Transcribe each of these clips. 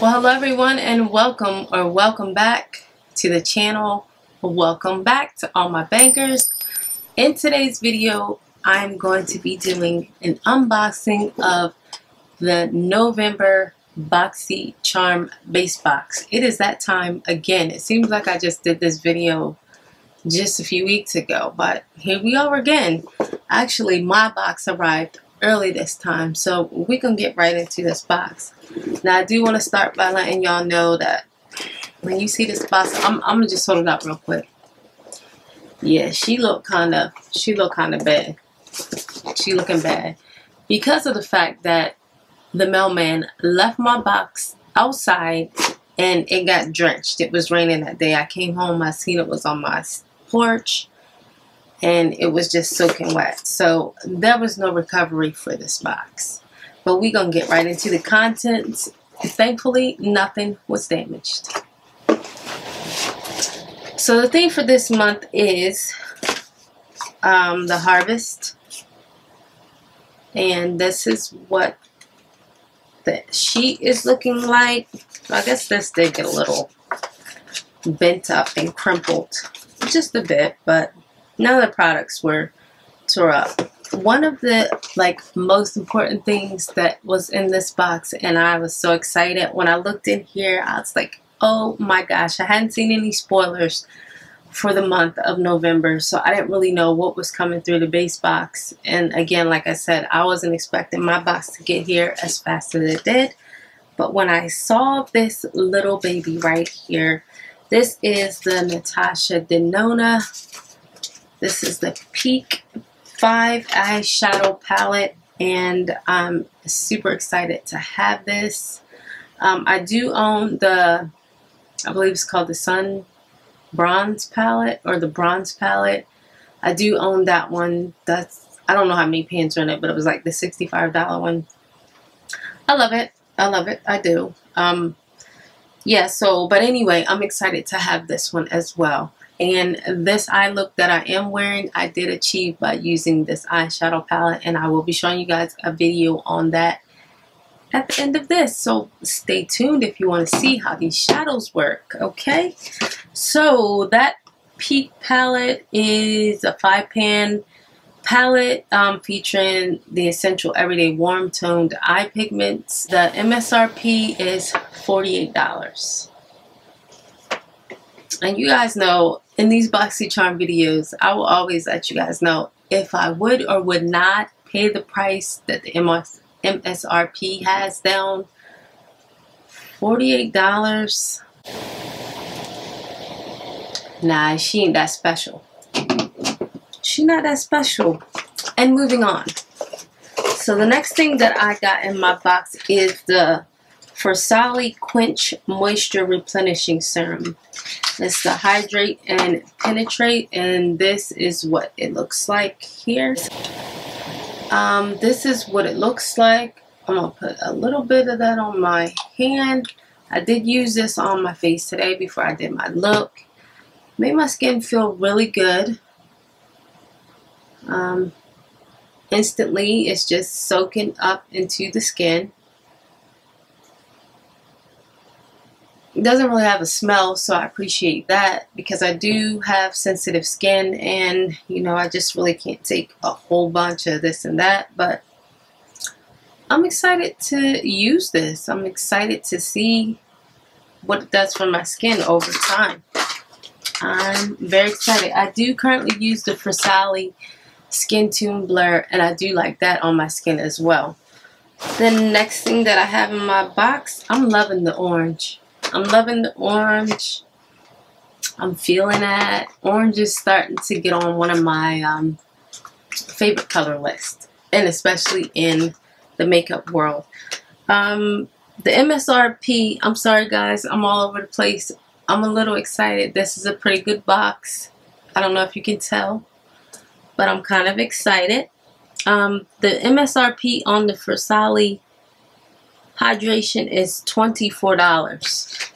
Well, hello everyone and welcome or welcome back to the channel. Welcome back to all my bankers. In today's video, I'm going to be doing an unboxing of the November Boxy Charm base box. It is that time again. It seems like I just did this video just a few weeks ago, but here we are again. Actually, my box arrived early this time, so going to get right into this box. Now, I do want to start by letting y'all know that when you see this box, I'm, I'm going to just hold it up real quick. Yeah, she looked kind of, she looked kind of bad. She looking bad. Because of the fact that the mailman left my box outside and it got drenched. It was raining that day. I came home, I seen it was on my porch and it was just soaking wet. So there was no recovery for this box. But we're going to get right into the contents. Thankfully, nothing was damaged. So the theme for this month is um, the harvest. And this is what the sheet is looking like. I guess this did get a little bent up and crumpled just a bit, but none of the products were tore up one of the like most important things that was in this box and I was so excited when I looked in here I was like oh my gosh I hadn't seen any spoilers for the month of November so I didn't really know what was coming through the base box. And again like I said I wasn't expecting my box to get here as fast as it did but when I saw this little baby right here this is the Natasha Denona this is the Peak 5 eyeshadow palette and I'm super excited to have this. Um, I do own the, I believe it's called the Sun Bronze palette or the Bronze palette. I do own that one. That's, I don't know how many pans are in it, but it was like the $65 one. I love it. I love it. I do. Um, yeah, so, but anyway, I'm excited to have this one as well. And this eye look that I am wearing, I did achieve by using this eyeshadow palette. And I will be showing you guys a video on that at the end of this. So stay tuned if you want to see how these shadows work, okay? So that Peak palette is a five pan palette um, featuring the essential everyday warm toned eye pigments. The MSRP is $48. And you guys know in these BoxyCharm videos, I will always let you guys know if I would or would not pay the price that the MS MSRP has down. $48. Nah, she ain't that special. She not that special. And moving on. So the next thing that I got in my box is the Farsali Quench Moisture Replenishing Serum. It's the Hydrate and Penetrate, and this is what it looks like here. Um, this is what it looks like. I'm going to put a little bit of that on my hand. I did use this on my face today before I did my look. Made my skin feel really good. Um, instantly, it's just soaking up into the skin. It doesn't really have a smell, so I appreciate that because I do have sensitive skin and, you know, I just really can't take a whole bunch of this and that, but I'm excited to use this. I'm excited to see what it does for my skin over time. I'm very excited. I do currently use the Farsali Skin Tune Blur, and I do like that on my skin as well. The next thing that I have in my box, I'm loving the orange. I'm loving the orange. I'm feeling that. Orange is starting to get on one of my um, favorite color lists. And especially in the makeup world. Um, the MSRP, I'm sorry guys, I'm all over the place. I'm a little excited. This is a pretty good box. I don't know if you can tell. But I'm kind of excited. Um, the MSRP on the Farsali hydration is $24.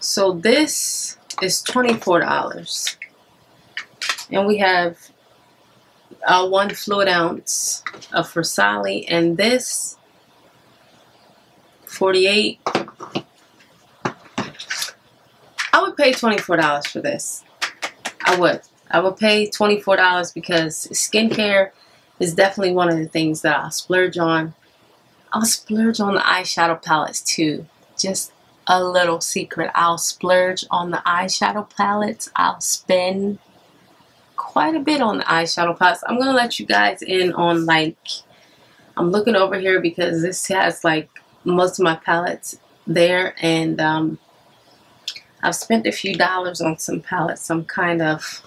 So this is $24. And we have uh, one fluid ounce of Farsali and this 48 I would pay $24 for this. I would. I would pay $24 because skincare is definitely one of the things that I'll splurge on. I'll splurge on the eyeshadow palettes too. Just a little secret. I'll splurge on the eyeshadow palettes. I'll spend quite a bit on the eyeshadow palettes. I'm going to let you guys in on like, I'm looking over here because this has like most of my palettes there and um, I've spent a few dollars on some palettes. Some kind of,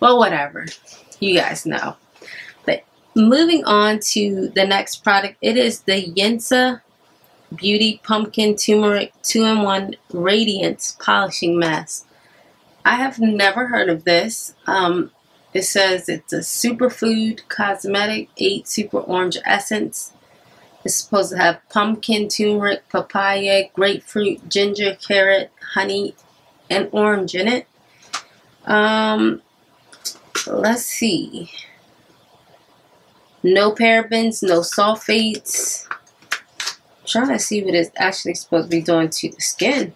well, whatever. You guys know. Moving on to the next product, it is the Yensa Beauty Pumpkin Turmeric 2-in-1 Radiance Polishing Mask. I have never heard of this. Um, it says it's a superfood cosmetic 8 super orange essence. It's supposed to have pumpkin, turmeric, papaya, grapefruit, ginger, carrot, honey, and orange in it. Um, let's see. No parabens, no sulfates. I'm trying to see what it's actually supposed to be doing to the skin.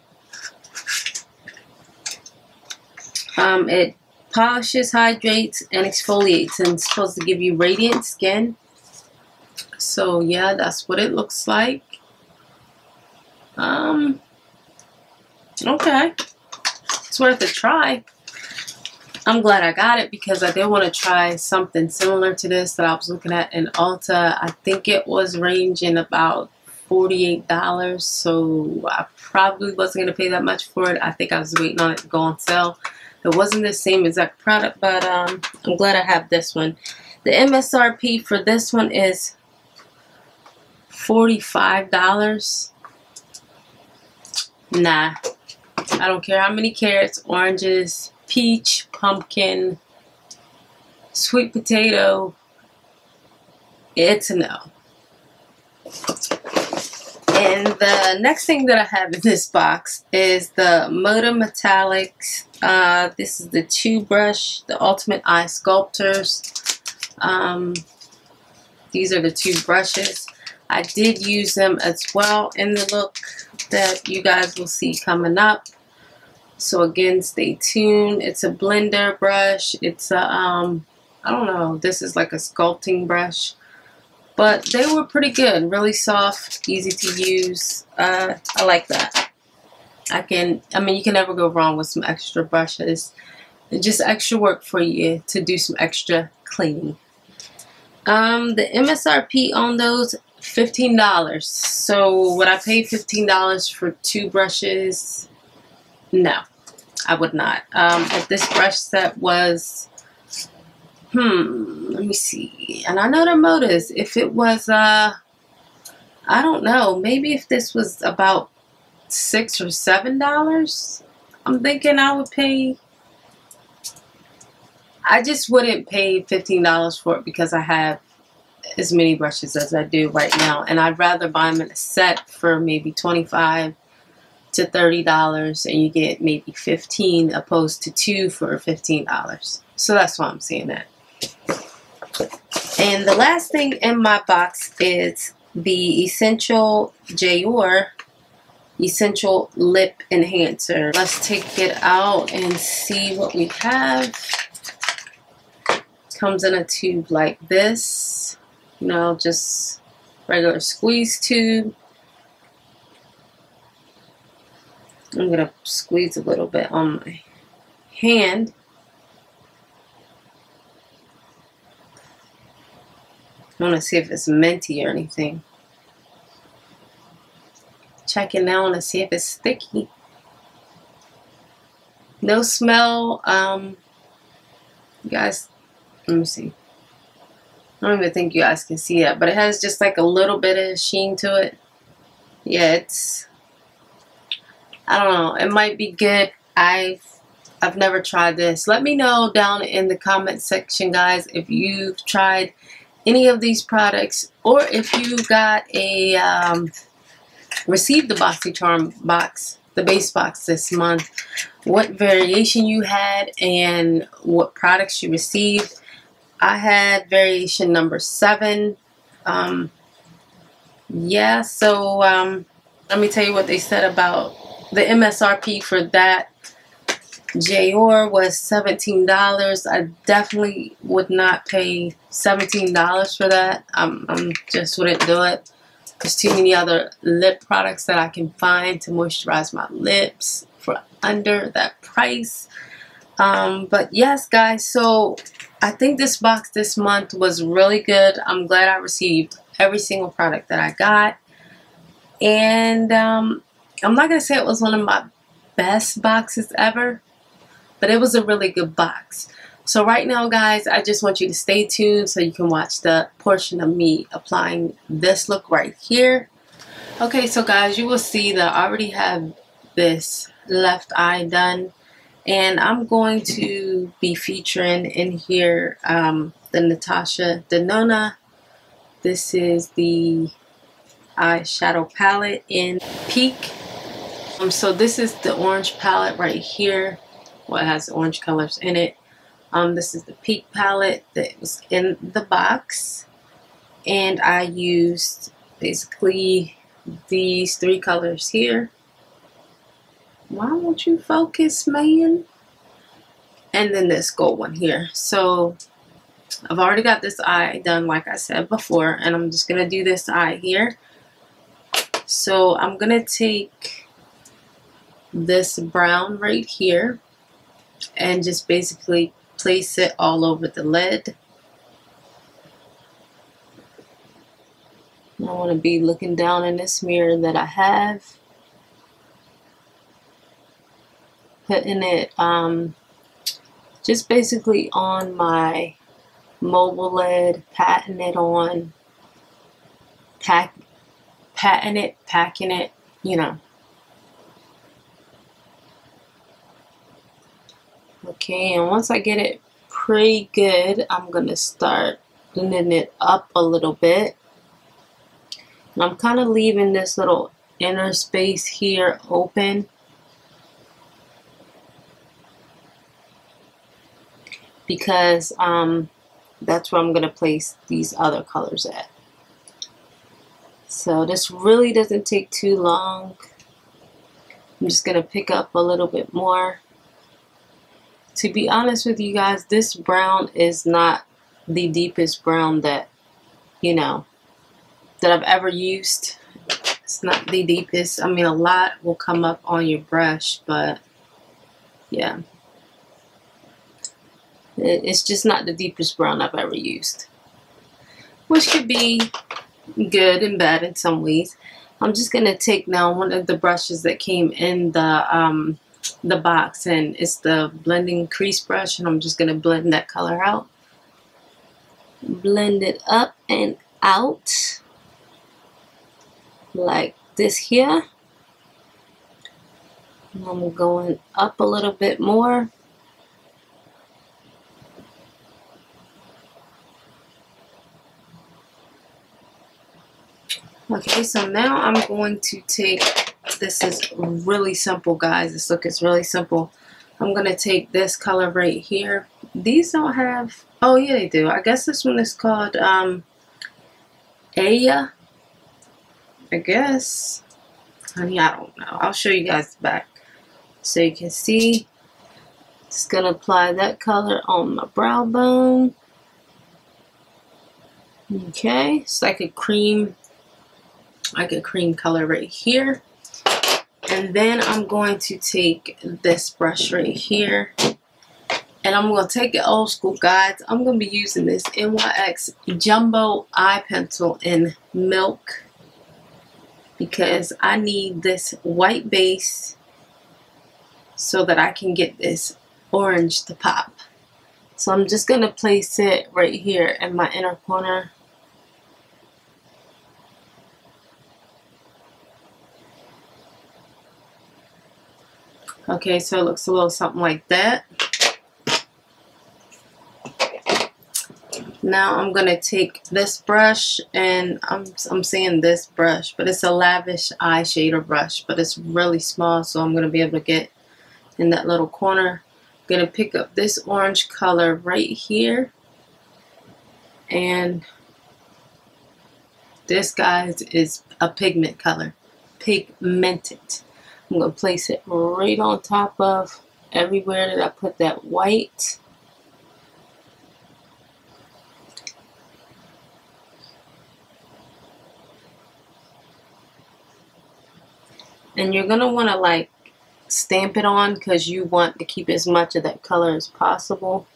Um, it polishes, hydrates, and exfoliates, and it's supposed to give you radiant skin. So yeah, that's what it looks like. Um, okay. It's worth a try. I'm glad I got it because I did want to try something similar to this that I was looking at in Ulta. I think it was ranging about $48 so I probably wasn't going to pay that much for it. I think I was waiting on it to go on sale. It wasn't the same exact product but um, I'm glad I have this one. The MSRP for this one is $45. Nah. I don't care how many carrots, oranges, peach, pumpkin, sweet potato. It's a no. And the next thing that I have in this box is the Moda Metallics. Uh, this is the two brush, the Ultimate Eye Sculptors. Um, these are the two brushes. I did use them as well in the look that you guys will see coming up. So again, stay tuned. It's a blender brush. It's a, um, I don't know, this is like a sculpting brush. But they were pretty good. Really soft, easy to use. Uh, I like that. I can, I mean, you can never go wrong with some extra brushes. just extra work for you to do some extra cleaning. Um, the MSRP on those, $15. So would I paid $15 for two brushes? No, I would not. Um, if this brush set was, hmm, let me see. And I know the motives. If it was, uh, I don't know, maybe if this was about six or seven dollars, I'm thinking I would pay. I just wouldn't pay $15 for it because I have as many brushes as I do right now. And I'd rather buy them in a set for maybe 25 to $30 and you get maybe 15 opposed to two for $15. So that's why I'm saying that. And the last thing in my box is the Essential Jouer Essential Lip Enhancer. Let's take it out and see what we have. Comes in a tube like this. You know, just regular squeeze tube. I'm going to squeeze a little bit on my hand. I want to see if it's minty or anything. Checking now to see if it's sticky. No smell. Um, you guys, let me see. I don't even think you guys can see that, but it has just like a little bit of sheen to it. Yeah, it's I don't know. It might be good. I've I've never tried this. Let me know down in the comment section, guys, if you've tried any of these products or if you got a um, received the BoxyCharm box, the base box this month, what variation you had and what products you received. I had variation number seven. Um, yeah, so um, let me tell you what they said about the MSRP for that Jouer was $17. I definitely would not pay $17 for that. Um, I just wouldn't do it. There's too many other lip products that I can find to moisturize my lips for under that price. Um, but yes, guys, so I think this box this month was really good. I'm glad I received every single product that I got. And um, I'm not going to say it was one of my best boxes ever, but it was a really good box. So right now, guys, I just want you to stay tuned so you can watch the portion of me applying this look right here. Okay, so guys, you will see that I already have this left eye done. And I'm going to be featuring in here um, the Natasha Denona. This is the eyeshadow palette in Peak. Um, so this is the orange palette right here. Well, has orange colors in it. Um, this is the Peak palette that was in the box. And I used basically these three colors here. Why won't you focus, man? And then this gold one here. So I've already got this eye done like I said before. And I'm just going to do this eye here. So I'm going to take this brown right here and just basically place it all over the lid. I want to be looking down in this mirror that I have. Putting it um, just basically on my mobile lid, patting it on, pack, patting it, packing it, you know. Okay, and once I get it pretty good, I'm going to start blending it up a little bit. And I'm kind of leaving this little inner space here open. Because um, that's where I'm going to place these other colors at. So this really doesn't take too long. I'm just going to pick up a little bit more to be honest with you guys, this brown is not the deepest brown that, you know, that I've ever used. It's not the deepest. I mean, a lot will come up on your brush, but yeah. It's just not the deepest brown I've ever used. Which could be good and bad in some ways. I'm just going to take now one of the brushes that came in the um, the box and it's the blending crease brush and I'm just going to blend that color out. Blend it up and out like this here. And I'm going up a little bit more. Okay, so now I'm going to take this is really simple, guys. This look is really simple. I'm going to take this color right here. These don't have... Oh, yeah, they do. I guess this one is called um, Aya. I guess. Honey, I don't know. I'll show you guys back. So you can see. Just going to apply that color on my brow bone. Okay. It's like a cream, like a cream color right here. And then I'm going to take this brush right here. And I'm going to take it old school, guys. I'm going to be using this NYX Jumbo Eye Pencil in Milk. Because I need this white base so that I can get this orange to pop. So I'm just going to place it right here in my inner corner Okay, so it looks a little something like that. Now I'm going to take this brush and I'm, I'm saying this brush, but it's a lavish eye shader brush, but it's really small, so I'm going to be able to get in that little corner. I'm going to pick up this orange color right here. And this, guys, is a pigment color. pigmented. I'm going to place it right on top of everywhere that I put that white. And you're going to want to like stamp it on because you want to keep as much of that color as possible.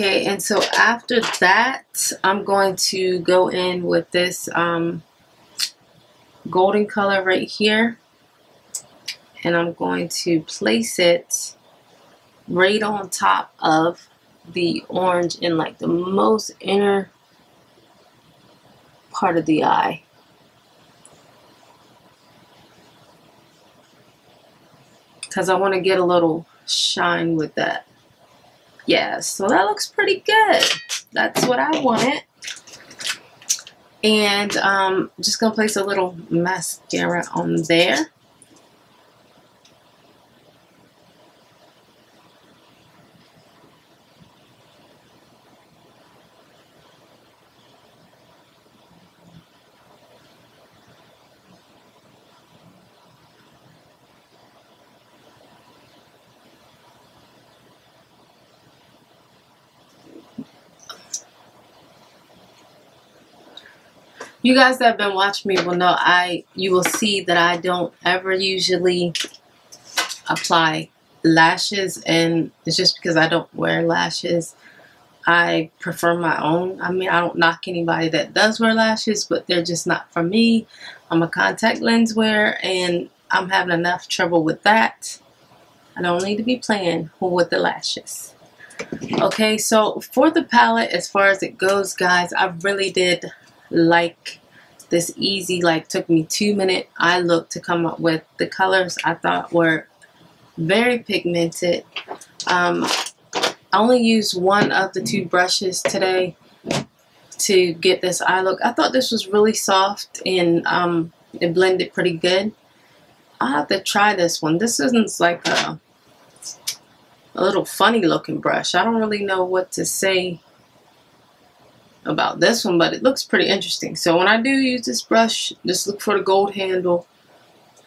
Okay, and so after that, I'm going to go in with this um, golden color right here. And I'm going to place it right on top of the orange in like the most inner part of the eye. Because I want to get a little shine with that yeah, so that looks pretty good. That's what I wanted. And um, just to place a little mascara on there. You guys that have been watching me will know I you will see that I don't ever usually apply lashes and it's just because I don't wear lashes. I prefer my own. I mean I don't knock anybody that does wear lashes but they're just not for me. I'm a contact lens wearer and I'm having enough trouble with that. I don't need to be playing with the lashes. Okay so for the palette as far as it goes guys I really did like this easy like took me two minute eye look to come up with the colors I thought were very pigmented. Um, I only used one of the two brushes today to get this eye look. I thought this was really soft and um, it blended pretty good. I'll have to try this one. This isn't like a a little funny looking brush. I don't really know what to say about this one, but it looks pretty interesting. So when I do use this brush, just look for the gold handle.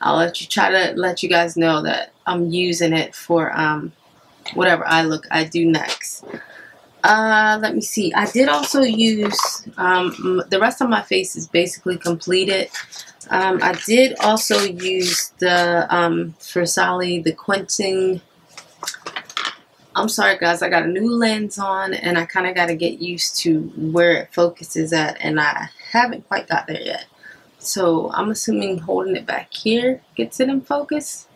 I'll let you try to let you guys know that I'm using it for um, whatever eye look I do next. Uh, let me see. I did also use, um, the rest of my face is basically completed. Um, I did also use the um, Farsali, the Quench I'm sorry guys, I got a new lens on and I kind of got to get used to where it focuses at and I haven't quite got there yet. So I'm assuming holding it back here gets it in focus.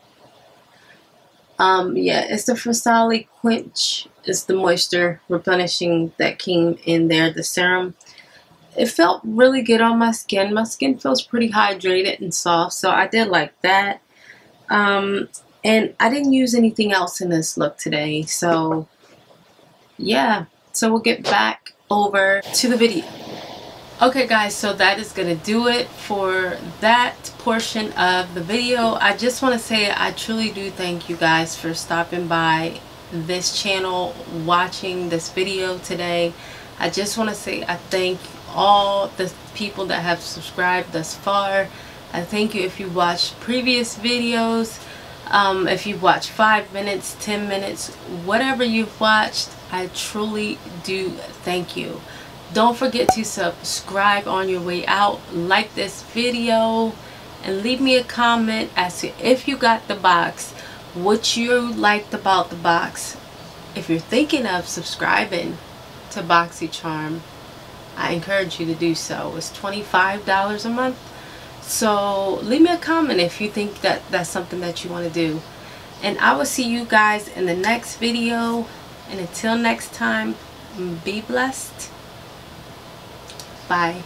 Um, yeah, it's the Farsali Quench. It's the moisture replenishing that came in there, the serum. It felt really good on my skin. My skin feels pretty hydrated and soft, so I did like that. Um, and I didn't use anything else in this look today. So yeah, so we'll get back over to the video. Okay guys, so that is going to do it for that portion of the video. I just want to say I truly do thank you guys for stopping by this channel, watching this video today. I just want to say I thank all the people that have subscribed thus far. I thank you if you watched previous videos um, if you've watched five minutes, 10 minutes, whatever you've watched, I truly do thank you. Don't forget to subscribe on your way out, like this video, and leave me a comment as to if you got the box, what you liked about the box. If you're thinking of subscribing to BoxyCharm, I encourage you to do so. It's $25 a month so leave me a comment if you think that that's something that you want to do. And I will see you guys in the next video. And until next time, be blessed. Bye.